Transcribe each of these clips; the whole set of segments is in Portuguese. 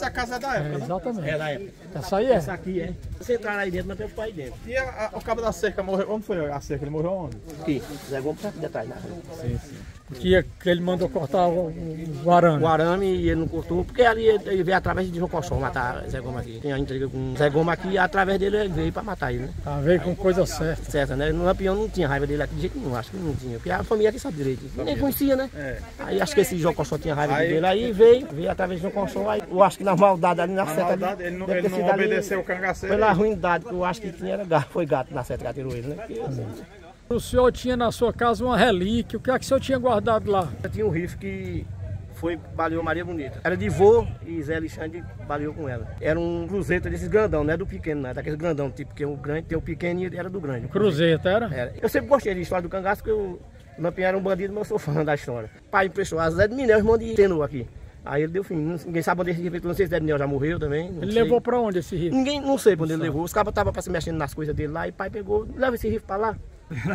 essa casa é da época, É, né? exatamente. É da época. Essa aí é. Essa aqui é. Você entrar aí dentro, mas tem os pais dentro. E a- a- o cabo da cerca morreu. Onde foi a cerca? Ele morreu onde? Aqui. Zé Gomes tá aqui atrás. Na frente. Sim, sim. Que, que ele mandou cortar o, o, o arame. O arame e ele não cortou, porque ali ele veio através de João Cochon matar Zé Gomes aqui. Tem a intriga com Zé Gomes aqui e através dele ele veio pra matar ele, né? Tá veio com coisa certa. Certo, né? No Lampião não tinha raiva dele aqui de jeito nenhum, acho que não tinha. Porque a família aqui sabe direito. Nem conhecia, né? É. Aí acho que esse João Cochon tinha raiva Aí- dele. Aí veio, veio através de João Cochon. Aí eu acho que na maldade ali na Na seta ali, maldade, ele não, ele não sido ali- obedeceu o cangaceiro. Pela ruindade que eu acho que tinha, era gato, foi gato na seta que atirou ele, né? Porque, O senhor tinha na sua casa uma relíquia. O que é que o senhor tinha guardado lá? Eu tinha um rifle que foi baleou Maria Bonita. Era de vô e Zé Alexandre baleou com ela. Era um cruzeiro desses grandão, não é do pequeno, não. É daquele grandão, tipo, que o grande tem o pequeno e era do grande. Cruzeiro, era? Era. Eu sempre gostei de história do cangaço, porque o Lampião era um bandido, mas eu sou fã da história. Pai emprestou a Zé de Minério, irmão de Tenor aqui. Aí ele deu fim. Ninguém sabe onde esse rifle, não sei se Zé de Minério já morreu também. Ele sei. levou pra onde esse rifle? Ninguém, não sei pra onde ele levou. Os cabas estavam se mexendo nas coisas dele lá e o pai pegou, leva esse rifle pra lá.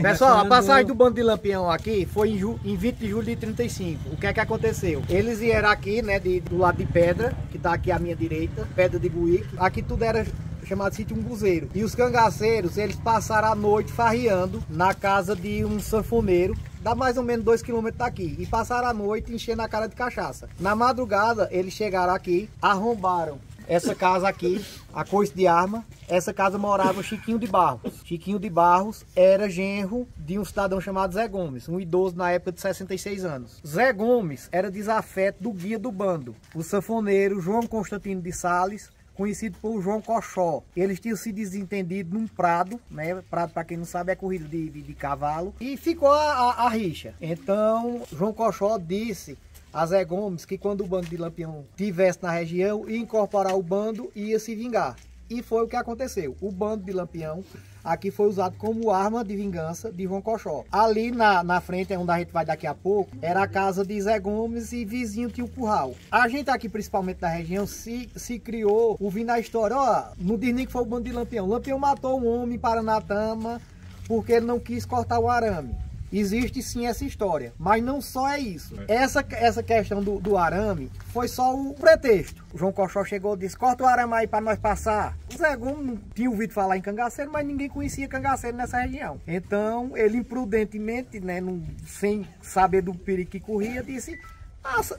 Pessoal, a passagem do bando de Lampião aqui foi em, ju- em 20 de julho de 35. O que é que aconteceu? Eles vieram aqui, né, de- do lado de Pedra, que tá aqui à minha direita, Pedra de Buíque. Aqui tudo era chamado sítio Umbuzeiro. E os cangaceiros, eles passaram a noite farreando na casa de um sanfoneiro, dá mais ou menos 2 km daqui. E passaram a noite enchendo a cara de cachaça. Na madrugada, eles chegaram aqui, arrombaram essa casa aqui, a coice de arma. Essa casa morava Chiquinho de Barros. Chiquinho de Barros era genro de um cidadão chamado Zé Gomes, um idoso na época de 66 anos. Zé Gomes era desafeto do guia do bando, o sanfoneiro João Constantino de Sales, conhecido por João Cochó. Eles tinham se desentendido num prado, né? Prado, para quem não sabe, é corrida de, de, de cavalo. E ficou a, a- a rixa. Então, João Cochó disse a Zé Gomes que quando o bando de Lampião estivesse na região, ia incorporar o bando e ia se vingar. E foi o que aconteceu. O bando de Lampião aqui foi usado como arma de vingança de João Cochó. Ali na, na frente, é onde a gente vai daqui a pouco, era a casa de Zé Gomes e vizinho tinha o curral. A gente aqui, principalmente da região, se, se criou ouvindo a história, ó, não diz nem que foi o bando de Lampião. Lampião matou um homem em Paranatama porque ele não quis cortar o arame. Existe sim essa história, mas não só é isso. Essa, essa questão do, do arame foi só o pretexto. O João Cochó chegou e disse: corta o arame aí para nós passar. O Zé Gomes não tinha ouvido falar em cangaceiro, mas ninguém conhecia cangaceiro nessa região. Então, ele imprudentemente, né, não- sem saber do perigo que corria, disse: passa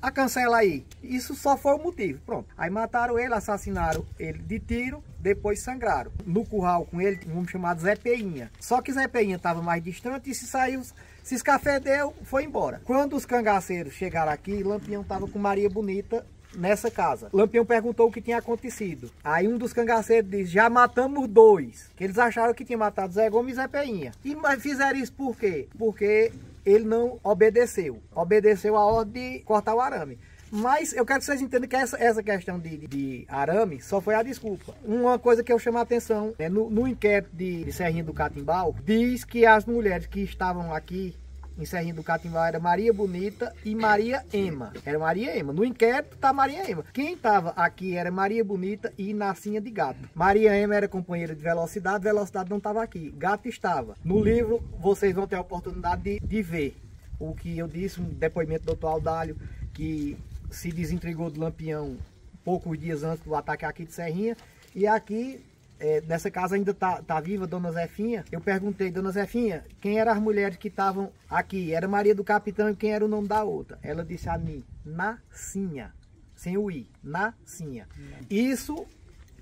a cancela aí. Isso só foi o motivo. Pronto. Aí mataram ele, assassinaram ele de tiro, depois sangraram. No curral com ele, um homem chamado Zé Peinha. Só que Zé Peinha estava mais distante e se saiu, se escafedeu, foi embora. Quando os cangaceiros chegaram aqui, Lampião estava com Maria Bonita nessa casa. Lampião perguntou o que tinha acontecido. Aí um dos cangaceiros disse: Já matamos dois. Que eles acharam que tinha matado Zé Gomes e Zé Peinha. E mas fizeram isso por quê? Porque ele não obedeceu. Obedeceu a ordem de cortar o arame. Mas eu quero que vocês entendam que essa, essa questão de, de arame só foi a desculpa. Uma coisa que eu chamo a atenção, é no, no inquérito de, de Serrinha do Catimbau, diz que as mulheres que estavam aqui em Serrinha do Catimbau era Maria Bonita e Maria Ema. Era Maria Ema. No inquérito tá Maria Ema. Quem estava aqui era Maria Bonita e Nascinha de Gato. Maria Ema era companheira de Velocidade, Velocidade não estava aqui. Gato estava. No livro vocês vão ter a oportunidade de, de ver o que eu disse, um depoimento do doutor Aldalho, que se desintrigou do Lampião poucos dias antes do ataque aqui de Serrinha. E aqui, é, nessa casa ainda tá, tá viva, Dona Zefinha. Eu perguntei, Dona Zefinha, quem eram as mulheres que estavam aqui? Era Maria do Capitão e quem era o nome da outra? Ela disse a mim, Nascinha, sem o I, Nascinha. Isso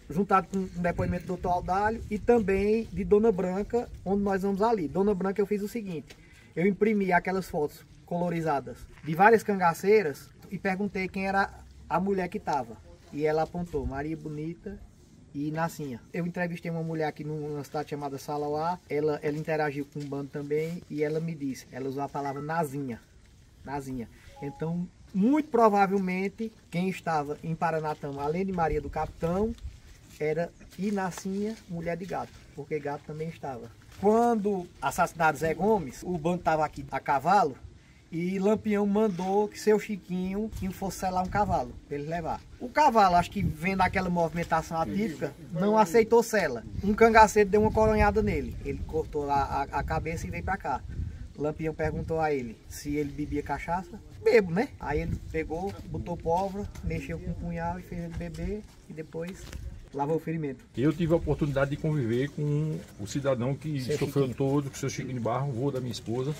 juntado com o depoimento do doutor Aldalho e também de Dona Branca, onde nós vamos ali. Dona Branca, eu fiz o seguinte: eu imprimi aquelas fotos colorizadas de várias cangaceiras e perguntei quem era a mulher que estava. E ela apontou Maria Bonita e Nascinha. Eu entrevistei uma mulher aqui numa cidade chamada Salauá, ela, ela interagiu com o bando também e ela me disse, ela usou a palavra Nazinha. Nazinha. Então, muito provavelmente, quem estava em Paranatama, além de Maria do Capitão, era Inacinha, mulher de gato, porque gato também estava. Quando assassinaram Zé Gomes, o bando estava aqui a cavalo e Lampião mandou que seu Chiquinho que fosse selar um cavalo para ele levar. O cavalo, acho que vendo aquela movimentação atípica, não aceitou sela. Um cangaceiro deu uma coronhada nele. Ele cortou a, a- a cabeça e veio para cá. Lampião perguntou a ele se ele bebia cachaça. Bebo, né? Aí ele pegou, botou pólvora, mexeu com o punhal e fez ele beber e depois lavou o ferimento. Eu tive a oportunidade de conviver com o cidadão que Seu sofreu Chiquinho. todo, com o seu Chiquinho de Barro, o vô da minha esposa,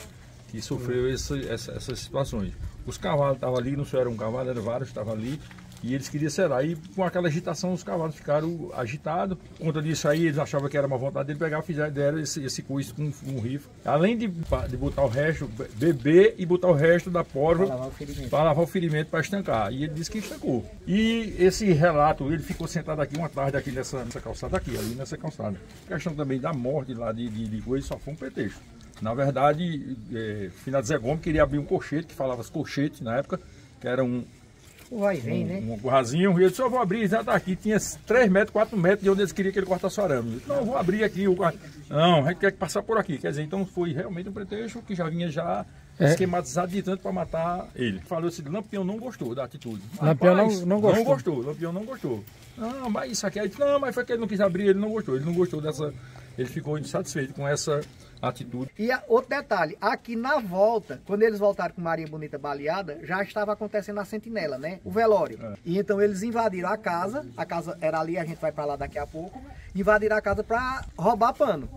que sofreu essa- essa- essas situações. Os cavalos estavam ali, não só era um cavalo, eram vários, estavam ali, e eles queriam serar. E com aquela agitação, os cavalos ficaram agitados. Por conta disso aí, eles achavam que era uma vontade dele pegar, fizeram, deram esse, esse coice com um rifle. Além de, de botar o resto, be- beber e botar o resto da pólvora para lavar o ferimento para estancar. E ele disse que estancou. E esse relato, ele ficou sentado aqui uma tarde aqui nessa, nessa calçada aqui, ali nessa calçada. A questão também da morte lá de, de, de coisa só foi um pretexto. Na verdade, é, Finado Zé Gomes queria abrir um colchete, que falava colchete na época, que era um, O vai vem, um, né? um rasinho, e ele só vou abrir, já tá aqui, tinha 3 metros, 4 metros de onde eles queriam que ele cortasse o arame. Eu disse, Não, eu vou abrir aqui, o não, a gente quer passar por aqui. Quer dizer, então foi realmente um pretexto que já vinha já É. esquematizado de tanto para matar ele. Falou assim, Lampião não gostou da atitude. Lampião não- Rapaz, não gostou. Não gostou, Lampião não gostou. Não, mas isso aqui, aí, não, mas foi que ele não quis abrir, ele não gostou, ele não gostou dessa, ele ficou insatisfeito com essa atitude. E a- outro detalhe, aqui na volta, quando eles voltaram com Maria Bonita baleada, já estava acontecendo a sentinela, né? O velório. É. E então eles invadiram a casa, a casa era ali, a gente vai pra lá daqui a pouco, invadiram a casa pra roubar pano.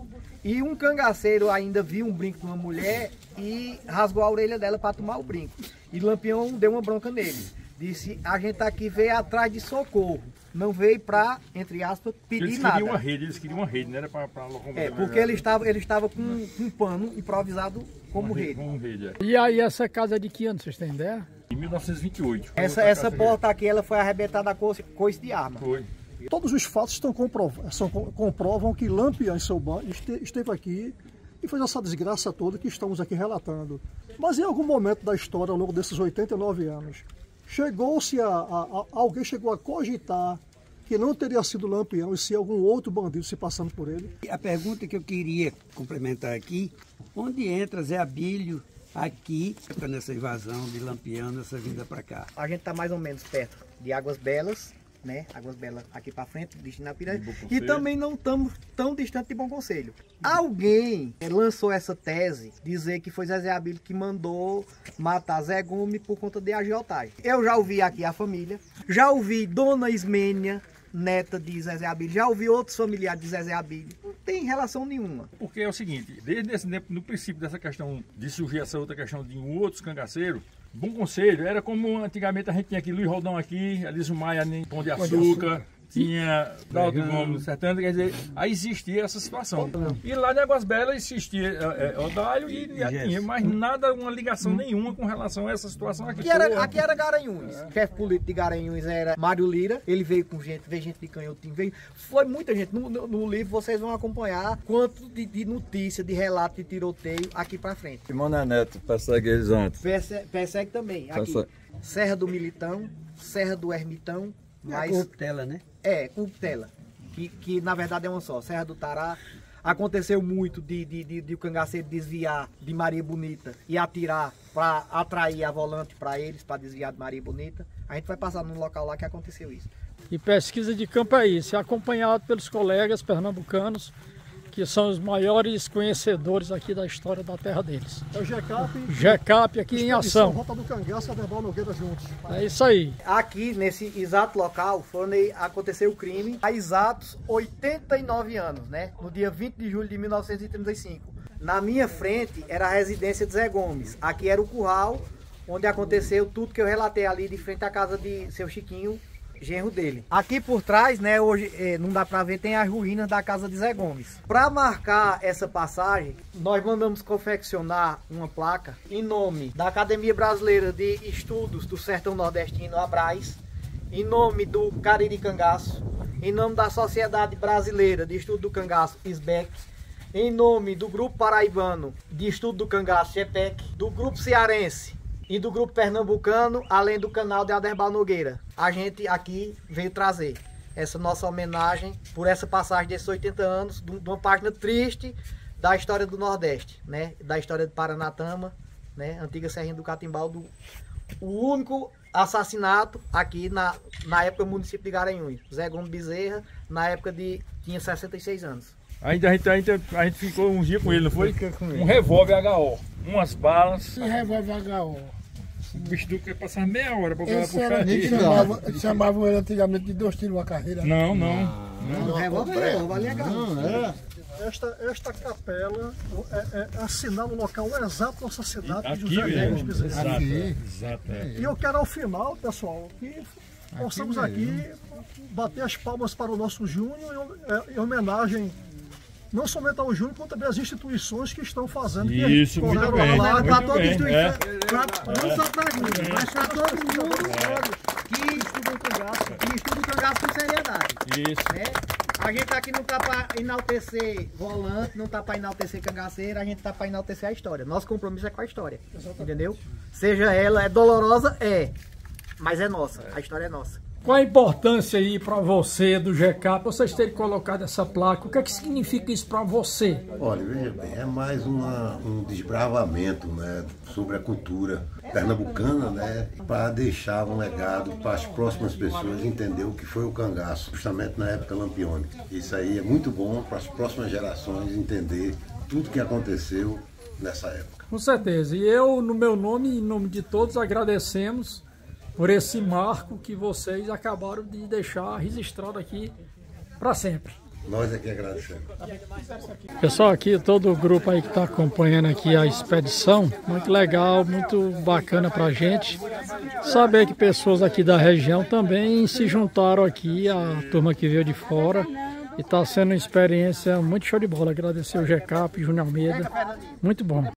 E um cangaceiro ainda viu um brinco de uma mulher e rasgou a orelha dela para tomar o brinco. E Lampião deu uma bronca nele. Disse, a gente aqui veio atrás de socorro, não veio pra, entre aspas, pedir Eles nada. queriam uma rede, eles queriam uma rede, não era para locomover. É, porque ele estava, ele estava com um pano improvisado como rede. Como rede, é. E aí, essa casa é de que ano, vocês têm ideia? Em 1928. Essa, essa porta aqui, ela foi arrebentada com coice- coice de arma. Foi. Todos os fatos estão comprov- são, comprovam que Lampião e seu bando este- esteve aqui e fez essa desgraça toda que estamos aqui relatando. Mas em algum momento da história, ao longo desses 89 anos, chegou-se a, a- a- alguém chegou a cogitar que não teria sido Lampião e se algum outro bandido se passando por ele. A pergunta que eu queria complementar aqui, onde entra Zé Abílio aqui nessa invasão de Lampião, nessa vinda para cá? A gente está mais ou menos perto de Águas Belas, né? Águas Belas aqui para frente, destino a Piranha. E também não estamos tão distante de Bom Conselho. Alguém lançou essa tese, dizer que foi Zezé Abílio que mandou matar Zé Gomes por conta de agiotagem. Eu já ouvi aqui a família, já ouvi Dona Ismênia, neta de Zezé Abílio, já ouvi outros familiares de Zezé Abílio. Não tem relação nenhuma. Porque é o seguinte, desde esse, tempo, no princípio dessa questão de surgir essa outra questão de um outros cangaceiros, Bom Conselho era como antigamente a gente tinha aqui Luiz Rodão aqui, Aliso Maia em Pão de Açúcar, tinha Dalton Gomes, Sertando, quer dizer, aí existia essa situação. E lá em Águas Belas existia é, é, Odário e, e tinha, mas nada, uma ligação nenhuma com relação a essa situação aqui. Aqui era, aqui era Garanhuns. O chefe político de Garanhuns era Mário Lira. Ele veio com gente, veio gente de Canhotinho, veio. Foi muita gente. No, no- no livro vocês vão acompanhar quanto de, de notícia, de relato de tiroteio aqui pra frente. Simão Neto, persegue eles antes. Perse- Persegue também. Aqui. Persegue. Serra do Militão, Serra do Ermitão, A mais. corruptela, né? É, Curtela. Que, que na verdade é uma só. Serra do Tará. Aconteceu muito de, de, de, de o cangaceiro desviar de Maria Bonita e atirar para atrair a volante para eles, para desviar de Maria Bonita. A gente vai passar num local lá que aconteceu isso. E pesquisa de campo é isso, é acompanhado pelos colegas pernambucanos, que são os maiores conhecedores aqui da história da terra deles. É o GECAP, GECAP aqui em ação. Rota do Cangaço e Nogueira juntos. É isso aí. Aqui, nesse exato local, foi onde aconteceu o crime há exatos 89 anos, né? No dia 20 de julho de 1935. Na minha frente era a residência de Zé Gomes. Aqui era o curral onde aconteceu tudo que eu relatei ali de frente à casa de seu Chiquinho, genro dele. Aqui por trás, né, hoje eh, não dá pra ver, tem as ruínas da casa de Zé Gomes. Pra marcar essa passagem, nós mandamos confeccionar uma placa em nome da Academia Brasileira de Estudos do Sertão Nordestino, Abraz, em nome do Cariri Cangaço, em nome da Sociedade Brasileira de Estudo do Cangaço, SBEC, em nome do Grupo Paraibano de Estudo do Cangaço, GEPEC, do Grupo Cearense e do Grupo Pernambucano, além do canal de Aderbal Nogueira. A gente aqui veio trazer essa nossa homenagem por essa passagem desses 80 anos, de uma página triste da história do Nordeste, né? Da história de Paranatama, né? Antiga Serrinha do Catimbau, do, o único assassinato aqui na, na época do município de Garanhuns. Zé Gomes Bezerra, na época de. tinha 66 anos. Ainda a gente, a, gente, a gente ficou um dia com ele, não foi? Fica com ele. Um revólver HO. umas balas. E revólver HO? O bicho do que passar meia hora pra o cara Esse era, puxar eles aqui. chamavam, eles chamavam ele antigamente de dois tiros a carreira. Não, não. Não, revólver é, revólver legal. Esta, esta capela é, é, assinala o local exato do assassinato de Aqui José Neves. Bezerra. Exato, exato. é. E eu quero ao final, pessoal, que possamos aqui bater as palmas para o nosso Júnior em, é, em homenagem não somente ao Júnior, como também às instituições que estão fazendo. que Isso, muito colocaram bem. lá, muito bem, instituição. é. Pra- não só pra mim, mas pra todo mundo que estudam com gasto. que estuda o cangaço com seriedade. Isso. né? A gente aqui não tá pra enaltecer volante, não tá pra enaltecer cangaceiro, a gente tá pra enaltecer a história. Nosso compromisso é com a história. Entendeu? Seja ela é dolorosa, é. Mas é nossa, a história é nossa. Qual a importância aí para você do GK, vocês terem colocado essa placa? O que é que significa isso para você? Olha, veja bem, é mais uma- um desbravamento né, sobre a cultura pernambucana, né, para deixar um legado para as próximas pessoas entender o que foi o cangaço, justamente na época lampiônica. Isso aí é muito bom para as próximas gerações entender tudo que aconteceu nessa época. Com certeza. E eu, no meu nome e em nome de todos, agradecemos por esse marco que vocês acabaram de deixar registrado aqui para sempre. Nós é que agradecemos. Pessoal, aqui todo o grupo aí que está acompanhando aqui a expedição, muito legal, muito bacana pra gente. Saber que pessoas aqui da região também se juntaram aqui, a turma que veio de fora. E está sendo uma experiência muito show de bola. Agradecer o GCAP, Júnior Almeida. Muito bom.